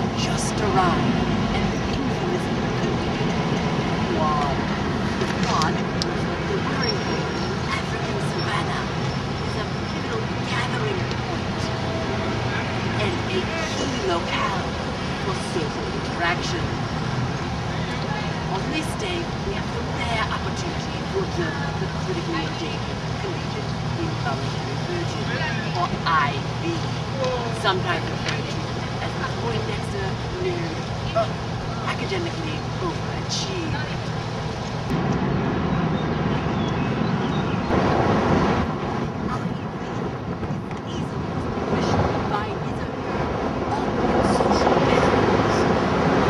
have just arrived, and the infamous Quad. The Quad, the worrying African savannah, is a pivotal gathering point and a key locale for social interaction. On this day, we have the rare opportunity to observe the critically endangered collegiate involuntary virgin, or IV, sometimes referred to as the nerd, academically overachieved.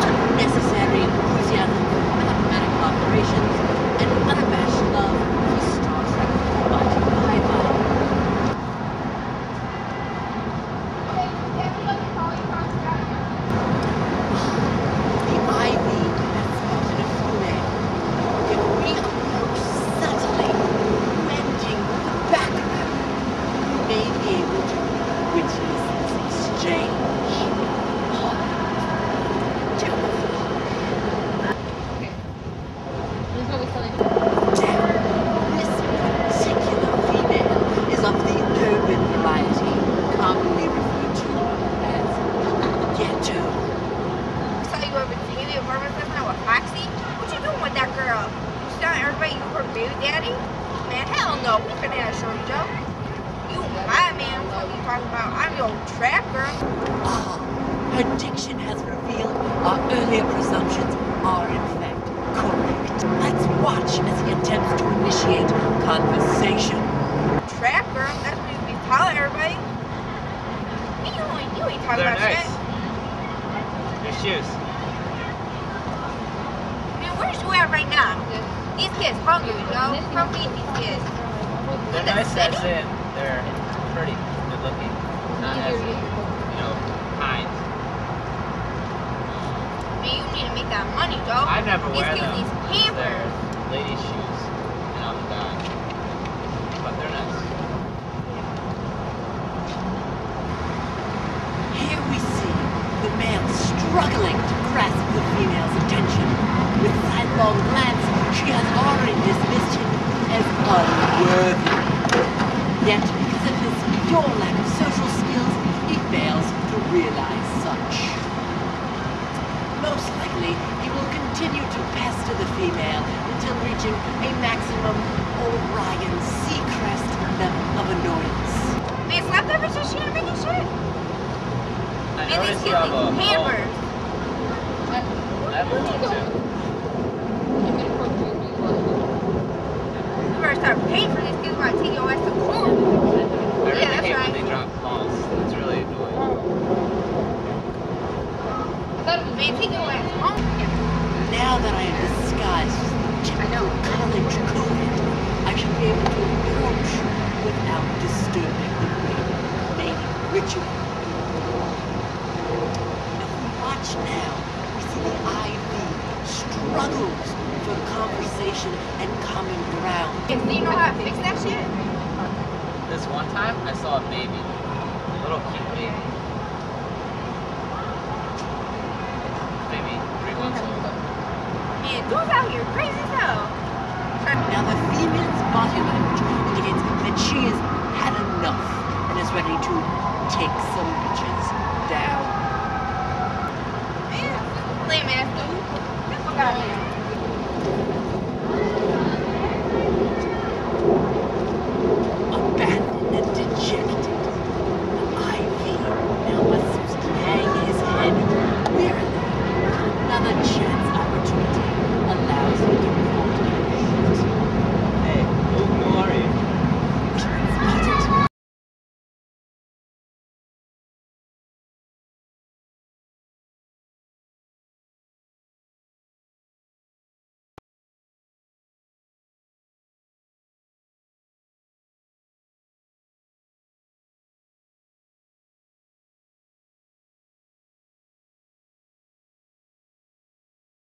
Unnecessary enthusiasm for diplomatic operations and unabashed love for Star Trek Almighty Bye-bye. The IV has spotted a female. If we approach subtly, bending the background, we may be able to witness this exchange. This is what we selling. This particular female is of the urban variety, commonly referred to as ghetto. saw you over at the apartment last night with Foxy. What you doing with that girl? You telling everybody you her baby daddy? Man, hell no. We finna have a shorty Joe. You my man. What you talking about? I'm your trap girl. Ah, her diction has revealed our earlier presumptions are in fact correct. Let's watch as he attempts to initiate conversation. Trap girl? That's what telling everybody. You ain't, you ain't talking They're about nice. shit. Your shoes. Man, where's you at right now? These kids hungry, you know? Come feed these kids. They're nice as in they're pretty, good looking. Not as you know, kind. Man, you need to make that money, Joe. I never these wear them. These pampers. ladies' shoes, and I'm a guy. But they're nice. Here we see the male struggling to grasp the female's attention. With sidelong glance, she has already dismissed him as unworthy. Yet, because of his pure lack of social skills, he fails to realize such. Most likely, he will continue to pester the female until reaching a maximum Ryan Seacrest level of annoyance. Man, slap that bitch and she making shit. I Man, these noticed you kids have a need pampers. level one too. You better start paying for these kids while I take your ass to court. I really Yeah, that's hate right. when they drop balls. It's really annoying. Man, take your ass home. Now that I have disguised typical college coed, I should be able to approach without disturbing the mating ritual. If we watch now, we see the IV struggles for conversation and common ground. Yeah, you know how to fix that shit? This one time, I saw a baby. A little cute baby. Maybe three months old. Man, dudes out here crazy as hell. Now the female's body language indicates that she has had enough and is ready to take some bitches